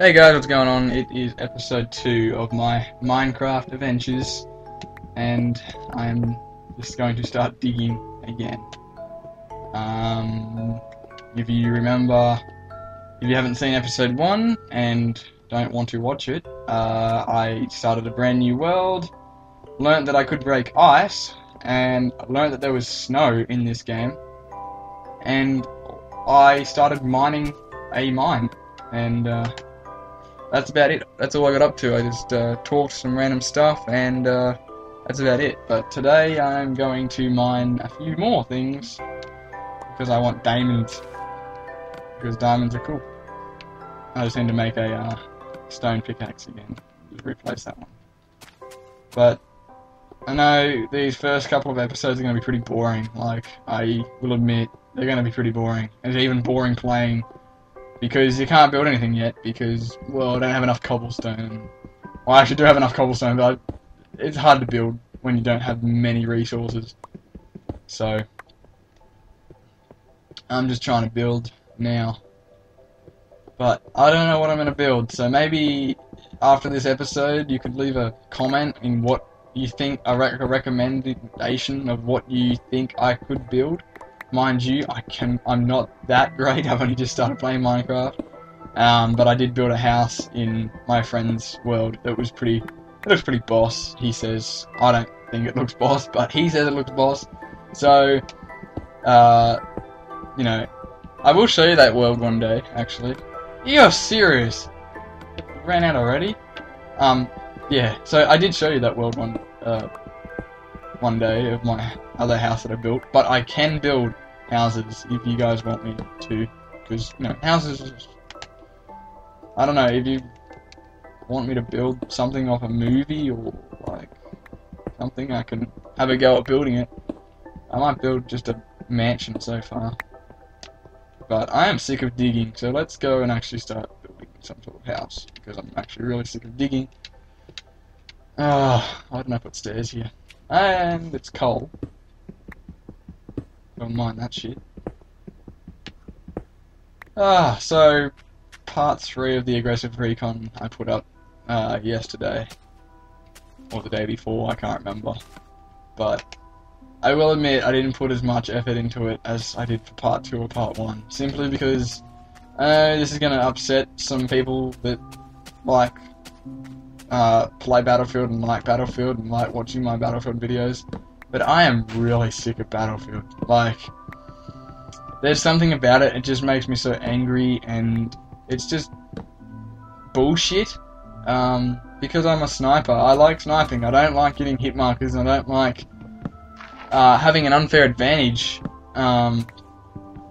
Hey guys, what's going on? It is episode 2 of my Minecraft adventures, and I'm just going to start digging again. Um, if you remember, if you haven't seen episode 1 and don't want to watch it, uh, I started a brand new world, learned that I could break ice, and learned that there was snow in this game, and I started mining a mine, and uh, that's about it. That's all I got up to. I just uh, talked some random stuff, and uh, that's about it. But today I'm going to mine a few more things because I want diamonds. Because diamonds are cool. I just need to make a uh, stone pickaxe again. Just replace that one. But I know these first couple of episodes are going to be pretty boring. Like I will admit, they're going to be pretty boring. It's even boring playing because you can't build anything yet because well I don't have enough cobblestone. Well, I actually do have enough cobblestone, but it's hard to build when you don't have many resources. So I'm just trying to build now. But I don't know what I'm going to build, so maybe after this episode you could leave a comment in what you think a recommendation of what you think I could build. Mind you, I can I'm not that great. I've only just started playing Minecraft. Um, but I did build a house in my friend's world that was pretty it looks pretty boss, he says. I don't think it looks boss, but he says it looks boss. So uh, you know, I will show you that world one day, actually. You're serious? Ran out already? Um, yeah, so I did show you that world one uh, one day of my other house that I built, but I can build houses if you guys want me to, because you know houses. I don't know if you want me to build something off a movie or like something, I can have a go at building it. I might build just a mansion so far, but I am sick of digging, so let's go and actually start building some sort of house because I'm actually really sick of digging. Ah, I don't know if it's stairs here. And it's coal. Don't mind that shit. Ah, so part three of the aggressive recon I put up uh, yesterday or the day before, I can't remember. But I will admit I didn't put as much effort into it as I did for part two or part one, simply because uh, this is going to upset some people that like uh, play Battlefield and like Battlefield and like watching my Battlefield videos, but I am really sick of Battlefield. Like, there's something about it, it just makes me so angry, and it's just bullshit. Um, because I'm a sniper, I like sniping. I don't like getting hit markers, I don't like uh, having an unfair advantage. Um,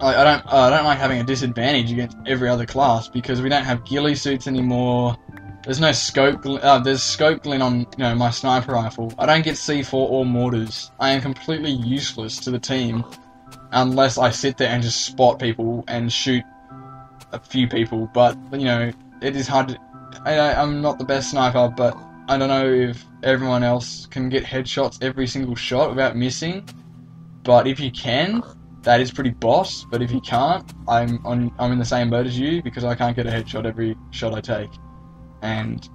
I, I don't, I don't like having a disadvantage against every other class because we don't have ghillie suits anymore. There's no scope. Uh, there's scope glint on you know my sniper rifle. I don't get C4 or mortars. I am completely useless to the team unless I sit there and just spot people and shoot a few people. But you know, it is hard to. I, I'm not the best sniper, but I don't know if everyone else can get headshots every single shot without missing. But if you can, that is pretty boss. But if you can't, I'm on. I'm in the same boat as you because I can't get a headshot every shot I take and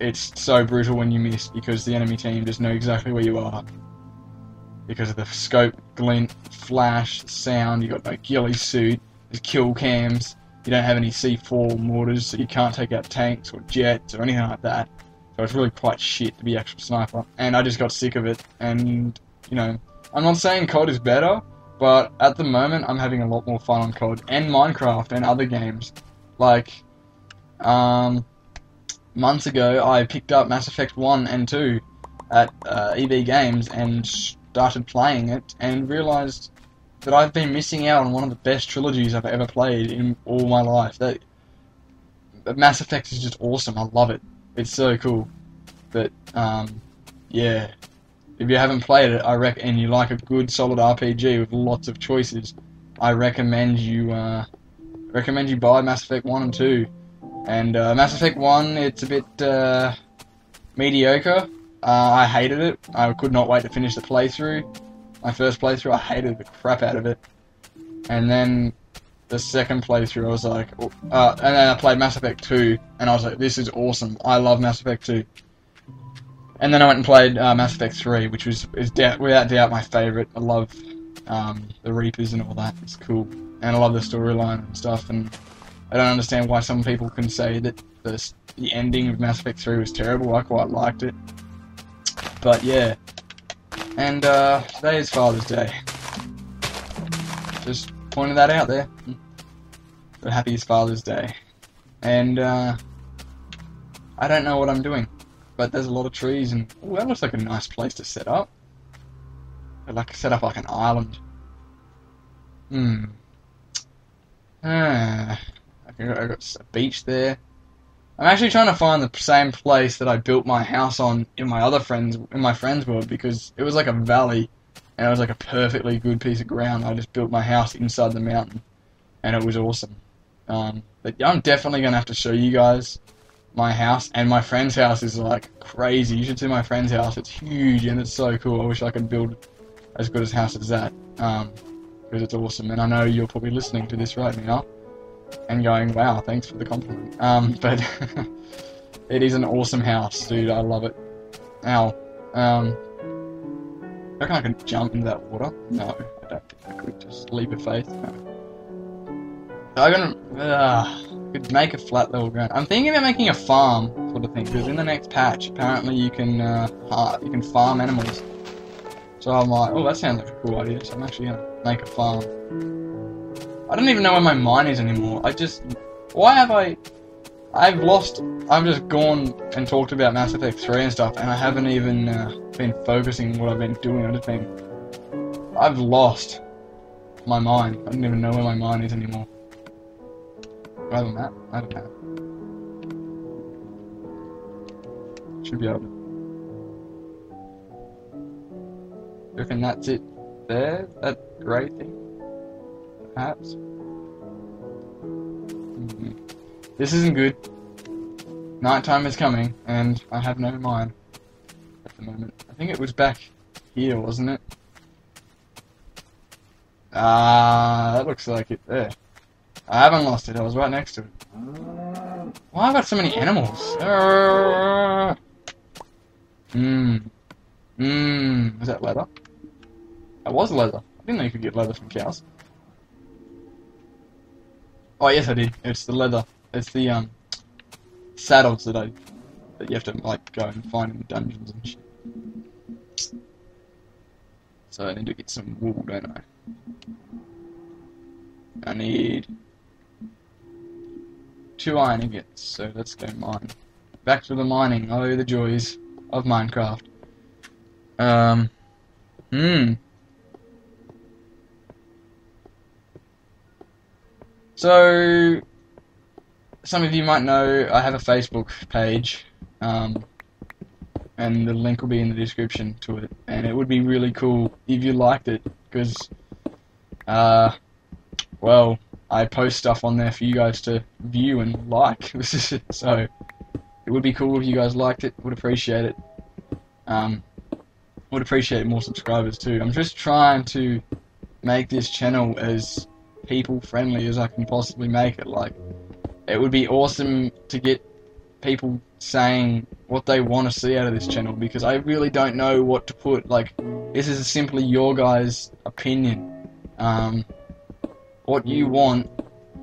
it's so brutal when you miss because the enemy team just know exactly where you are. Because of the scope, glint, flash, sound, you got no ghillie suit, there's kill cams, you don't have any C4 mortars, so you can't take out tanks or jets or anything like that. So it's really quite shit to be actual sniper. And I just got sick of it. And, you know, I'm not saying COD is better, but at the moment I'm having a lot more fun on COD and Minecraft and other games. Like, um, months ago, I picked up Mass Effect 1 and 2 at uh, EB Games and started playing it and realized that I've been missing out on one of the best trilogies I've ever played in all my life. That Mass Effect is just awesome. I love it. It's so cool. But um, yeah, if you haven't played it, I reckon, and you like a good solid RPG with lots of choices, I recommend you uh, recommend you buy Mass Effect 1 and 2. And uh, Mass Effect 1, it's a bit uh, mediocre. Uh, I hated it. I could not wait to finish the playthrough. My first playthrough, I hated the crap out of it. And then the second playthrough, I was like, uh, and then I played Mass Effect 2, and I was like, this is awesome. I love Mass Effect 2. And then I went and played uh, Mass Effect 3, which was is without doubt my favorite. I love um, the Reapers and all that. It's cool, and I love the storyline and stuff. And I don't understand why some people can say that the the ending of Mass Effect 3 was terrible. I quite liked it, but yeah. And uh, today is Father's Day. Just pointed that out there. But happy Father's Day. And uh, I don't know what I'm doing but there's a lot of trees and ooh, that looks like a nice place to set up. I'd like set up like an island. Hmm. Ah, I got a beach there. I'm actually trying to find the same place that I built my house on in my other friends in my friends world because it was like a valley and it was like a perfectly good piece of ground. I just built my house inside the mountain and it was awesome. Um, but I'm definitely gonna have to show you guys my house and my friend's house is like crazy. You should see my friend's house. It's huge and it's so cool. I wish I could build as good a house as that. Um, because it's awesome. And I know you're probably listening to this right now and going, wow, thanks for the compliment. Um, but it is an awesome house, dude. I love it. Ow. Um, I reckon I can jump into that water. No, I don't think I could. Just leap of faith. No. I'm gonna. Uh, could make a flat level ground. I'm thinking about making a farm sort of thing because in the next patch, apparently you can uh, you can farm animals. So I'm like, oh, that sounds like a cool idea. So I'm actually gonna make a farm. I don't even know where my mind is anymore. I just, why have I? I've lost. I've just gone and talked about Mass Effect 3 and stuff, and I haven't even uh, been focusing on what I've been doing. I've just been. I've lost my mind. I don't even know where my mind is anymore. I have a map? I a map. Should be able to. Reckon that's it there? That grey thing? Perhaps? Mm -hmm. This isn't good. Nighttime is coming, and I have no mind at the moment. I think it was back here, wasn't it? Ah, that looks like it there. I haven't lost it. I was right next to it. Why have I got so many animals? Mmm. Mmm. Is that leather? That was leather. I didn't know you could get leather from cows. Oh yes, I did. It's the leather. It's the um saddles that I that you have to like go and find in dungeons and shit. So I need to get some wool, don't I? I need two iron ingots, so let's go mine. Back to the mining. Oh, the joys of Minecraft. Um, hmm. So, some of you might know I have a Facebook page, um, and the link will be in the description to it. And it would be really cool if you liked it, because, uh, well, I post stuff on there for you guys to view and like. so it would be cool if you guys liked it. Would appreciate it. Um, would appreciate more subscribers too. I'm just trying to make this channel as people friendly as I can possibly make it. Like, it would be awesome to get people saying what they want to see out of this channel because I really don't know what to put. Like, this is simply your guys' opinion. Um, what you want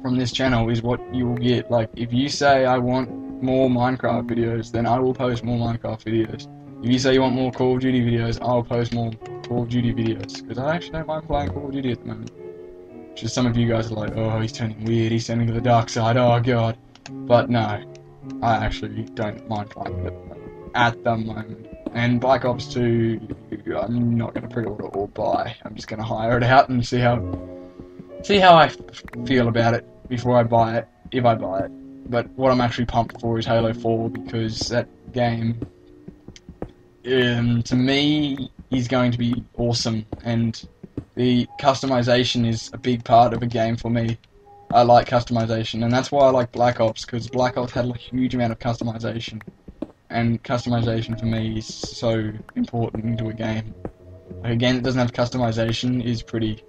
from this channel is what you will get. Like, if you say I want more Minecraft videos, then I will post more Minecraft videos. If you say you want more Call of Duty videos, I'll post more Call of Duty videos. Because I actually don't mind playing Call of Duty at the moment. Just some of you guys are like, oh, he's turning weird, he's turning to the dark side, oh god. But no, I actually don't mind playing it at the moment. And Black Ops 2, I'm not going to pre-order or buy. I'm just going to hire it out and see how see how I feel about it before I buy it, if I buy it. But what I'm actually pumped for is Halo 4 because that game, um, to me, is going to be awesome, and the customization is a big part of a game for me. I like customization, and that's why I like Black Ops because Black Ops had a huge amount of customization, and customization for me is so important into a game. Like, a game that doesn't have customization is pretty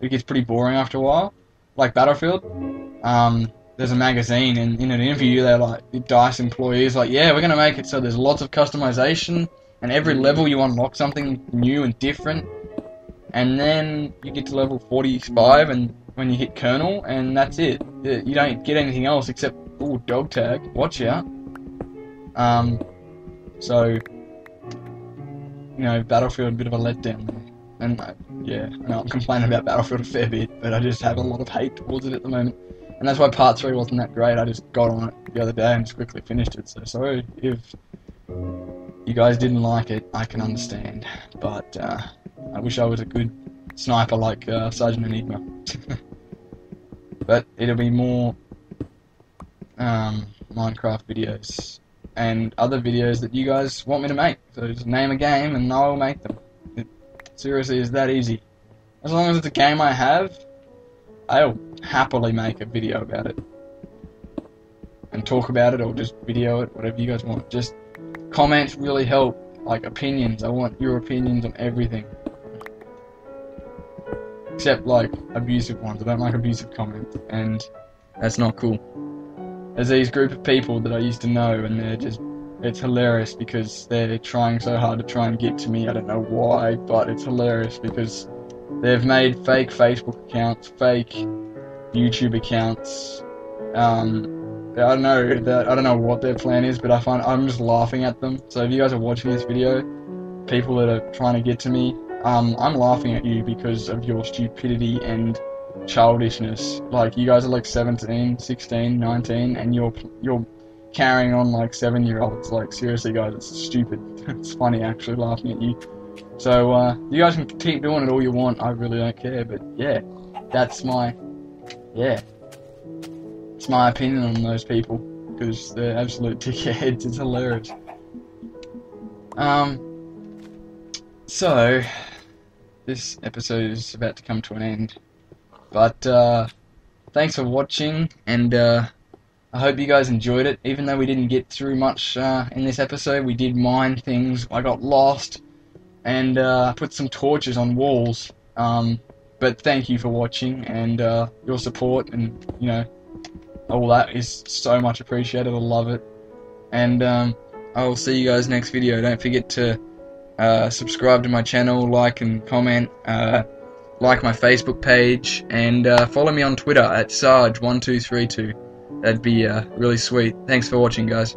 it gets pretty boring after a while. like Battlefield. Um, there's a magazine, and in an interview, they're like, the Dice employees, like, yeah, we're gonna make it so there's lots of customization, and every level you unlock something new and different, and then you get to level 45, and when you hit Colonel, and that's it. You don't get anything else except, oh, dog tag, watch out. Um, so, you know, Battlefield, a bit of a letdown. And uh, yeah, I know I'm complaining about Battlefield a fair bit, but I just have a lot of hate towards it at the moment. And that's why part 3 wasn't that great. I just got on it the other day and just quickly finished it. So sorry if you guys didn't like it, I can understand. But uh, I wish I was a good sniper like uh, Sergeant Enigma. but it'll be more um, Minecraft videos and other videos that you guys want me to make. So just name a game and I'll make them. It seriously is that easy. As long as it's a game I have, I'll happily make a video about it. And talk about it or just video it, whatever you guys want. Just comments really help. Like opinions. I want your opinions on everything. Except like abusive ones. I don't like abusive comments. And that's not cool. There's these group of people that I used to know and they're just it's hilarious because they're trying so hard to try and get to me. I don't know why, but it's hilarious because they've made fake Facebook accounts, fake YouTube accounts. Um, I don't know that I don't know what their plan is, but I find I'm just laughing at them. So if you guys are watching this video, people that are trying to get to me, um, I'm laughing at you because of your stupidity and childishness. Like you guys are like 17, 16, 19, and you're you're carrying on like seven year olds. Like seriously, guys, it's stupid. it's funny actually laughing at you. So uh, you guys can keep doing it all you want. I really don't care. But yeah, that's my yeah, it's my opinion on those people because they're absolute dickheads. It's hilarious. Um. So this episode is about to come to an end. But uh, thanks for watching, and uh, I hope you guys enjoyed it. Even though we didn't get through much uh, in this episode, we did mine things. I got lost, and uh, put some torches on walls. Um, but thank you for watching and uh, your support, and you know all that is so much appreciated. I love it, and um, I will see you guys next video. Don't forget to uh, subscribe to my channel, like and comment like my Facebook page, and uh, follow me on Twitter at Sarge1232. That'd be uh, really sweet. Thanks for watching, guys.